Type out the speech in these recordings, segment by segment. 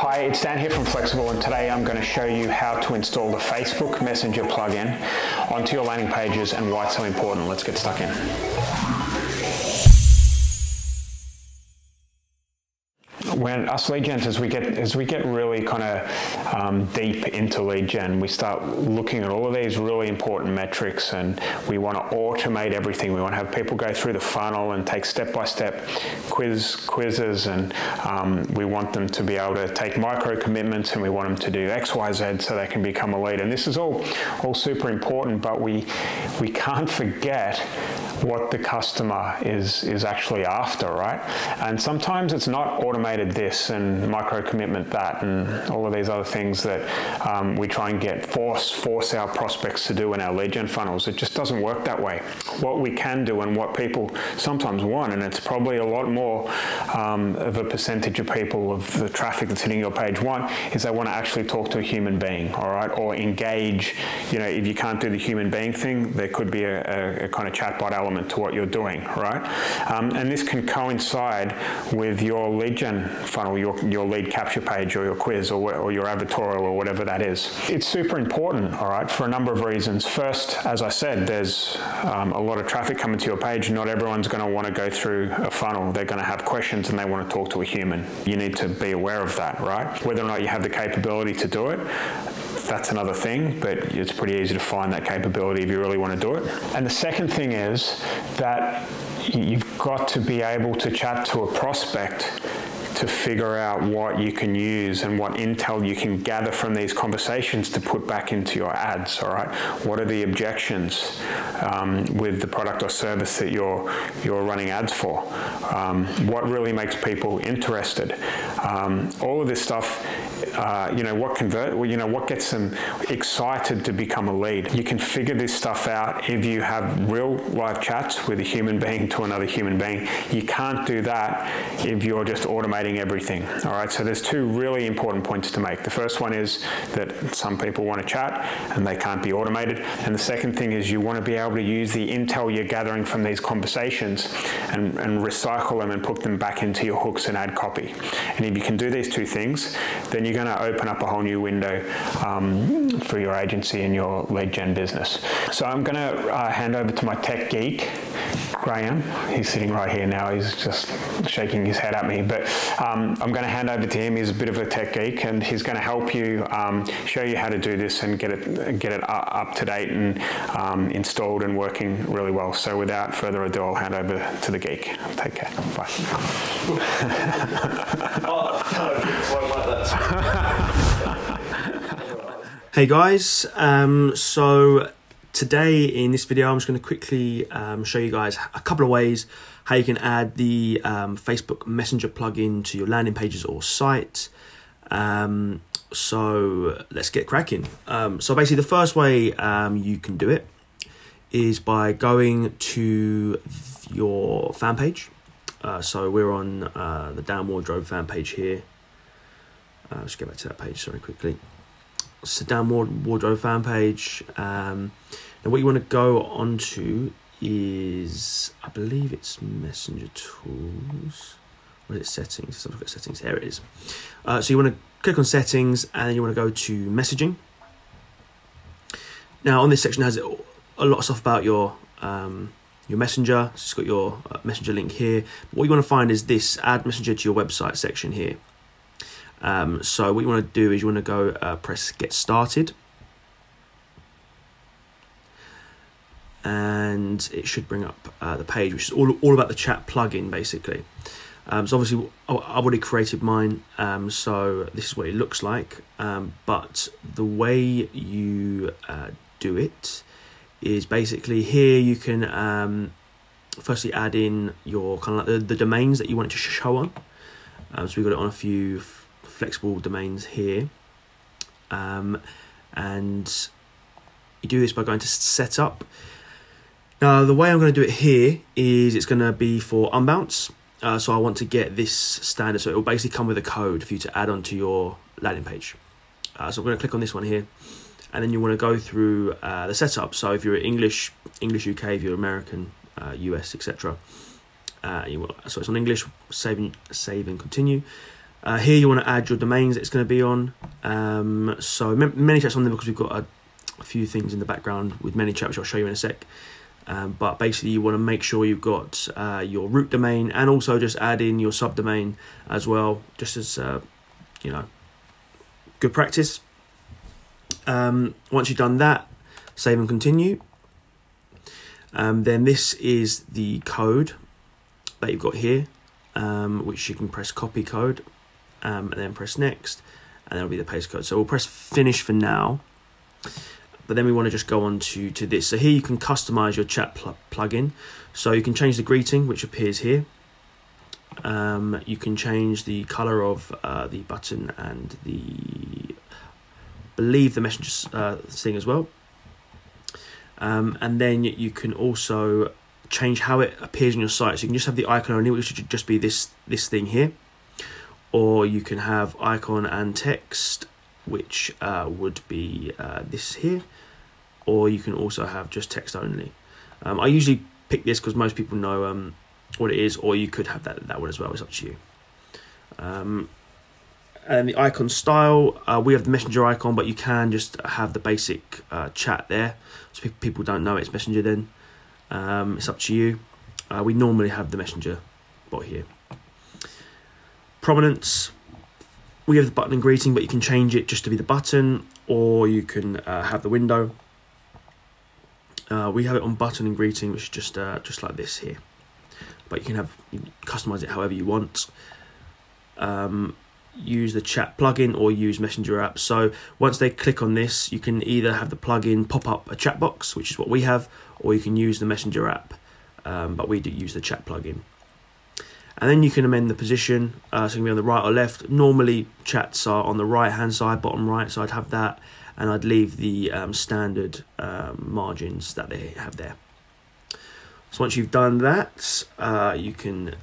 Hi, it's Dan here from Flexxable and today I'm going to show you how to install the Facebook Messenger plugin onto your landing pages and why it's so important. Let's get stuck in. When us lead gens, as we get as we get really kind of um, deep into lead gen, we start looking at all of these really important metrics, and we want to automate everything. We want to have people go through the funnel and take step by step quiz quizzes, and um, we want them to be able to take micro commitments, and we want them to do X, Y, Z, so they can become a lead. And this is all all super important, but we we can't forget what the customer is is actually after, right? And sometimes it's not automated this and micro commitment that and all of these other things that um, we try and get force force our prospects to do in our lead gen funnels. It just doesn't work that way. What we can do and what people sometimes want, and it's probably a lot more um, of a percentage of people of the traffic that's hitting your page want, is they want to actually talk to a human being, all right, or engage. You know, if you can't do the human being thing, there could be a, a, a kind of chatbot element to what you're doing, right? Um, and this can coincide with your lead gen funnel, your, your lead capture page or your quiz or, or your advertorial or whatever that is. It's super important, all right, for a number of reasons. First, as I said, there's um, a lot of traffic coming to your page. Not everyone's going to want to go through a funnel. They're going to have questions and they want to talk to a human. You need to be aware of that, right? Whether or not you have the capability to do it, that's another thing, but it's pretty easy to find that capability if you really want to do it. And the second thing is that you've got to be able to chat to a prospect to figure out what you can use and what intel you can gather from these conversations to put back into your ads. All right, what are the objections um, with the product or service that you're you're running ads for? Um, what really makes people interested? Um, all of this stuff uh, you know, what convert, you know, what gets them excited to become a lead. You can figure this stuff out if you have real live chats with a human being to another human being. You can't do that if you're just automating everything. All right, so there's two really important points to make. The first one is that some people want to chat and they can't be automated. And the second thing is you want to be able to use the intel you're gathering from these conversations and, and recycle them and put them back into your hooks and ad copy. And if you can do these two things, then you're going to open up a whole new window um, for your agency and your lead gen business. So I'm going to uh, hand over to my tech geek, Graham. He's sitting right here now. He's just shaking his head at me. But um, I'm going to hand over to him. He's a bit of a tech geek, and he's going to help you um, show you how to do this and get it get it up to date and um, installed and working really well. So without further ado, I'll hand over to the geek. Take care. Bye. hey guys, um, so today in this video I'm just going to quickly um, show you guys a couple of ways how you can add the um, Facebook Messenger plugin to your landing pages or site. Um, so let's get cracking. Um, so basically the first way um, you can do it is by going to your fan page. Uh, so we're on uh, the Dan Wardrope fan page here. Uh, let's get back to that page, sorry, quickly. So Dan Ward Wardrope fan page. Um, and what you want to go onto is, I believe it's Messenger Tools. What is it? Settings. Let's look at settings. There it is. Uh, so you want to click on settings and then you want to go to messaging. Now on this section has a lot of stuff about your um, your messenger. So it's got your uh, messenger link here. What you want to find is this add messenger to your website section here. Um, so what you want to do is you want to go uh, press get started. And it should bring up uh, the page, which is all, all about the chat plugin basically. Um, so obviously I've already created mine, um, so this is what it looks like. Um, but the way you uh, do it is basically here you can um, firstly add in your kind of like the, the domains that you want it to show on. Um, so we've got it on a few Flexxable domains here. Um, and you do this by going to setup. Now the way I'm going to do it here is it's going to be for unbounce. Uh, so I want to get this standard. So it will basically come with a code for you to add onto your landing page. Uh, so I'm going to click on this one here. And then you want to go through uh, the setup. So if you're English, English UK, if you're American, US, etc. Uh, you so it's on English, save and, save and continue. Uh, here you want to add your domains that it's going to be on. Um, so ManyChat's on there because we've got a, a, few things in the background with ManyChat, which I'll show you in a sec. Um, but basically, you want to make sure you've got uh, your root domain and also just add in your subdomain as well, just as uh, you know, good practice. Um, once you've done that, save and continue. Um, then this is the code that you've got here, um, which you can press copy code um, and then press next, and that'll be the paste code. So we'll press finish for now but then we want to just go on to, to this. So here you can customize your chat pl plugin. So you can change the greeting, which appears here. Um, you can change the color of uh, the button and the believe the messenger uh, thing as well. Um, and then you can also change how it appears on your site. So you can just have the icon only, which should just be this this thing here, or you can have icon and text, which uh, would be uh, this here or you can also have just text only. Um, I usually pick this because most people know um, what it is, or you could have that that one as well. It's up to you. Um, and the icon style, uh, we have the messenger icon, but you can just have the basic uh, chat there, so people don't know it's messenger. Then um, it's up to you. Uh, we normally have the messenger bot here. Prominence, we have the button and greeting, but you can change it just to be the button, or you can uh, have the window. Uh, we have it on button and greeting, which is just uh, just like this here. But you can have you can customize it however you want. Um, use the chat plugin or use Messenger app. So once they click on this, you can either have the plugin pop up a chat box, which is what we have, or you can use the Messenger app. Um, but we do use the chat plugin. And then you can amend the position, uh, so it can be on the right or left. Normally, chats are on the right hand side, bottom right, so I'd have that and I'd leave the um, standard um, margins that they have there. So once you've done that, uh, you can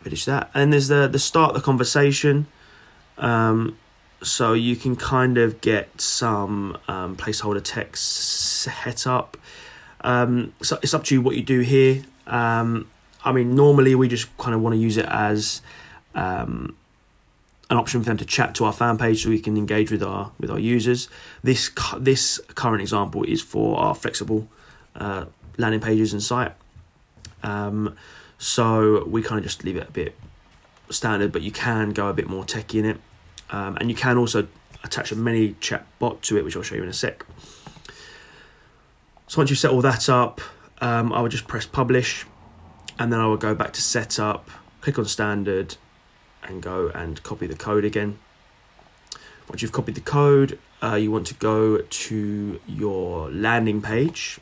finish that. And there's the the start the conversation. Um, so you can kind of get some um, placeholder text set up. Um, so it's up to you what you do here. Um, I mean, normally we just kind of want to use it as um, an option for them to chat to our fan page so we can engage with our with our users. This this current example is for our Flexxable uh, landing pages and site. Um, so we kind of just leave it a bit standard, but you can go a bit more techy in it, um, and you can also attach a ManyChat bot to it, which I'll show you in a sec. So once you've set all that up, um, I would just press publish, and then I would go back to setup, click on standard, and go and copy the code again. Once you've copied the code, uh, you want to go to your landing page,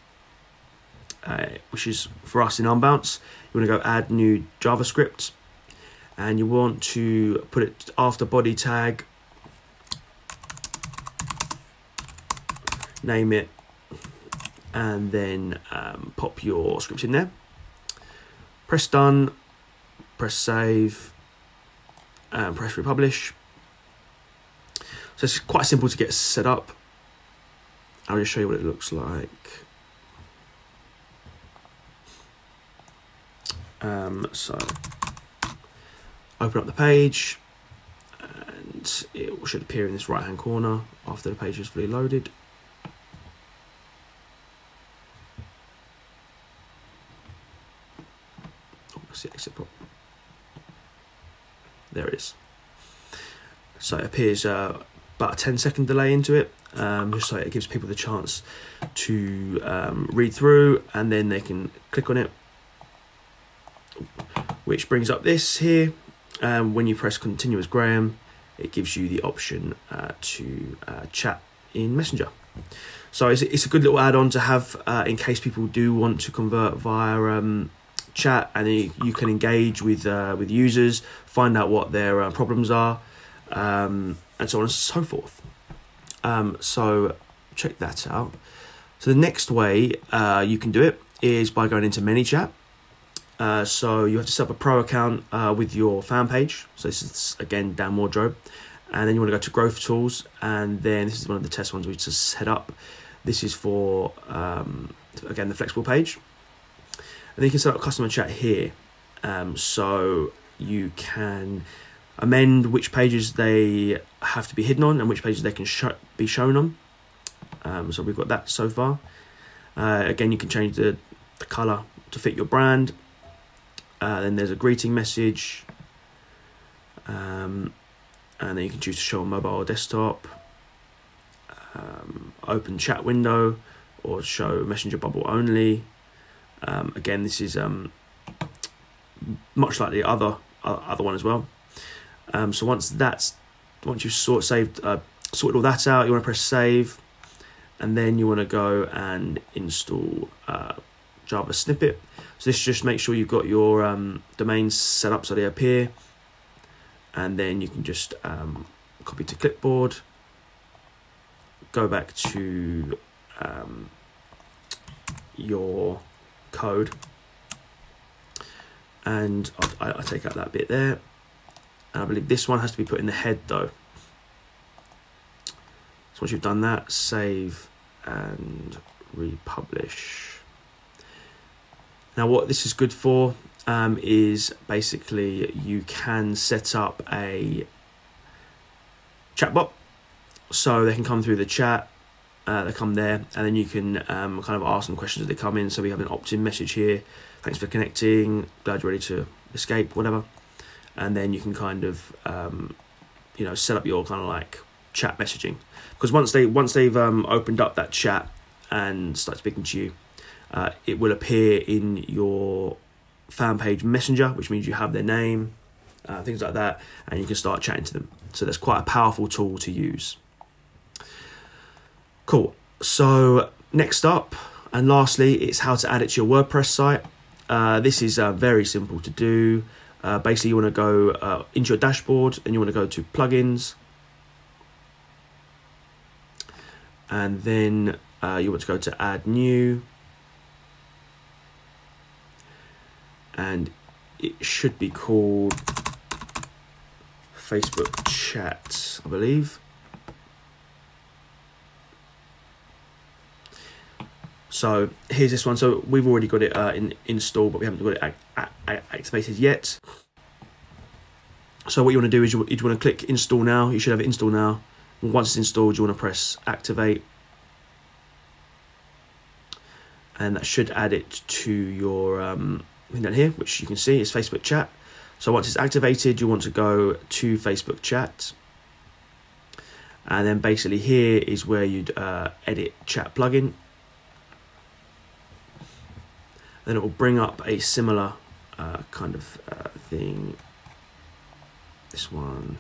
uh, which is for us in Unbounce. You want to go add new JavaScript, and you want to put it after body tag, name it, and then um, pop your script in there. Press done, press save, and press republish. So it's quite simple to get set up. I'll just show you what it looks like. Um, so open up the page and it should appear in this right hand corner after the page is fully loaded. See exit prop. There it is. So it appears uh, about a 10 second delay into it, um, just so it gives people the chance to um, read through and then they can click on it, which brings up this here. Um, when you press continue as Graham, it gives you the option uh, to uh, chat in Messenger. So it's, it's a good little add on to have uh, in case people do want to convert via um, chat and you can engage with uh, with users, find out what their uh, problems are, um, and so on and so forth. Um, so check that out. So the next way uh, you can do it is by going into ManyChat. Uh, so you have to set up a pro account uh, with your fan page. So this is again Dan Wardrope, and then you want to go to Growth Tools, and then this is one of the test ones we just set up. This is for um, again the Flexxable page. And you can set up customer chat here. Um, so you can amend which pages they have to be hidden on and which pages they can sh- be shown on. Um, so we've got that so far. Uh, again, you can change the, the color to fit your brand. Uh, then there's a greeting message. Um, and then you can choose to show on mobile or desktop. Um, open chat window or show messenger bubble only. Um, again, this is um, much like the other uh, other one as well. Um, so once that's once you've sort saved uh, sorted all that out, you want to press save, and then you want to go and install uh, Java snippet. So this just makes sure you've got your um, domains set up so they appear, and then you can just um, copy to clipboard, go back to um, your code. And I, I take out that bit there. And I believe this one has to be put in the head though. So once you've done that save and republish. Now what this is good for um, is basically you can set up a chatbot. So they can come through the chat uh, they come there and then you can um, kind of ask them questions as they come in. So we have an opt-in message here. Thanks for connecting. Glad you're ready to escape whatever. And then you can kind of um, you know set up your kind of like chat messaging. Because once they once they've um, opened up that chat and start speaking to you uh, it will appear in your fan page messenger which means you have their name uh, things like that and you can start chatting to them. So that's quite a powerful tool to use Cool. So next up, and lastly, it's how to add it to your WordPress site. Uh, this is uh, very simple to do. Uh, basically, you want to go uh, into your dashboard and you want to go to plugins, and then uh, you want to go to add new, and it should be called Facebook Chat, I believe. So here's this one. So we've already got it uh, in installed, but we haven't got it act act activated yet. So what you want to do is you, you want to click install now. You should have it installed now. And once it's installed, you want to press activate. And that should add it to your um, down here, which you can see is Facebook chat. So once it's activated, you want to go to Facebook chat. And then basically here is where you'd uh, edit chat plugin then it will bring up a similar uh, kind of uh, thing. This one.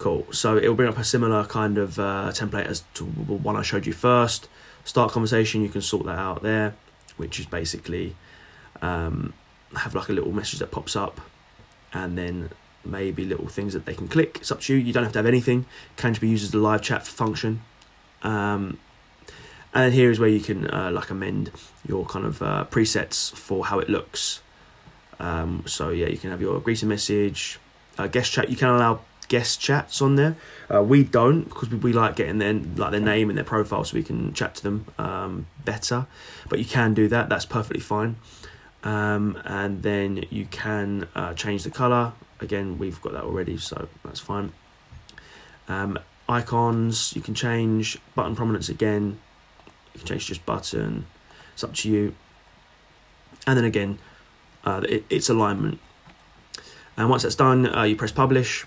Cool. So it will bring up a similar kind of uh, template as to the one I showed you first. Start conversation, you can sort that out there, which is basically um, have like a little message that pops up and then maybe little things that they can click. It's up to you. You don't have to have anything. Can be used as the live chat function. Um, and here is where you can uh, like amend your kind of uh, presets for how it looks. Um, so yeah you can have your greeting message uh, guest chat. You can allow guest chats on there. Uh, we don't because we, we, like getting their like their name and their profile so we can chat to them um, better. But you can do that. That's perfectly fine. Um, and then you can uh, change the color again we've got that already so that's fine. Um, icons you can change button prominence again you can change just button. It's up to you. And then again, uh, it, it's alignment. And once that's done, uh, you press publish.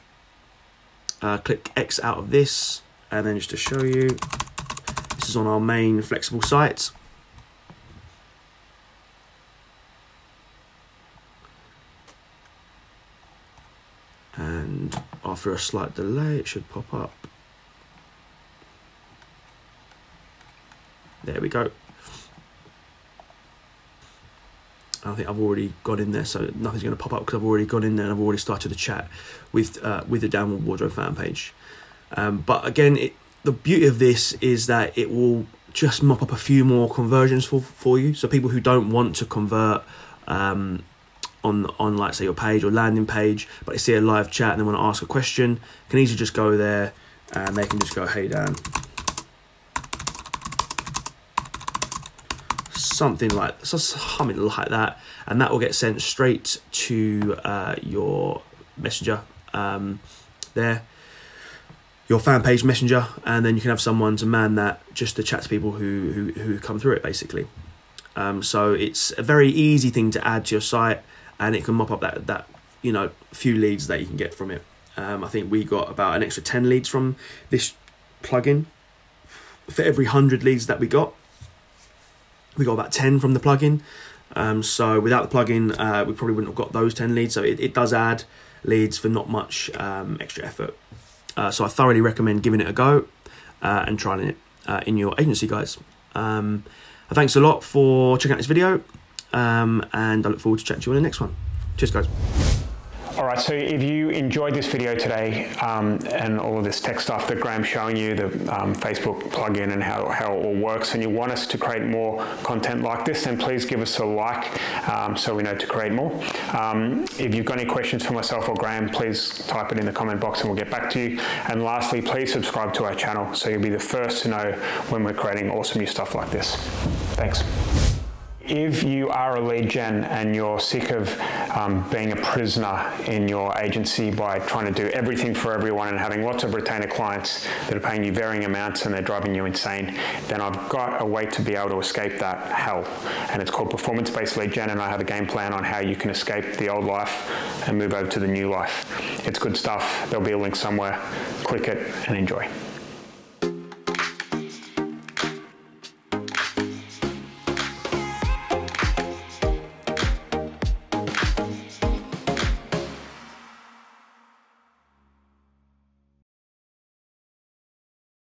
Uh, click X out of this, and then just to show you, this is on our main Flexxable site. And after a slight delay, it should pop up. There we go. I think I've already got in there, so nothing's going to pop up because I've already gone in there and I've already started the chat with uh, with the Downward Wardrope fan page. Um, but again, it, the beauty of this is that it will just mop up a few more conversions for for you. So people who don't want to convert um, on on like say your page or landing page, but they see a live chat and they want to ask a question, can easily just go there and they can just go, "Hey Dan, something like something like that, and that will get sent straight to uh, your messenger um, there, your fan page messenger, and then you can have someone to man that just to chat to people who who, who come through it basically. Um, so it's a very easy thing to add to your site, and it can mop up that that you know few leads that you can get from it. Um, I think we got about an extra ten leads from this plugin for every hundred leads that we got. We got about ten from the plugin. Um, so without the plugin, uh, we probably wouldn't have got those ten leads. So it, it does add leads for not much um, extra effort. Uh, so I thoroughly recommend giving it a go uh, and trying it uh, in your agency, guys. Um, thanks a lot for checking out this video, um, and I look forward to chatting to you in the next one. Cheers, guys. All right, so if you enjoyed this video today um, and all of this tech stuff that Graham's showing you, the um, Facebook plugin and how, how it all works, and you want us to create more content like this, then please give us a like um, so we know to create more. Um, if you've got any questions for myself or Graham, please type it in the comment box and we'll get back to you. And lastly, please subscribe to our channel so you'll be the first to know when we're creating awesome new stuff like this. Thanks if you are a lead gen and you're sick of um, being a prisoner in your agency by trying to do everything for everyone and having lots of retainer clients that are paying you varying amounts and they're driving you insane, then I've got a way to be able to escape that hell. And it's called performance-based lead gen and I have a game plan on how you can escape the old life and move over to the new life. It's good stuff. There'll be a link somewhere. Click it and enjoy.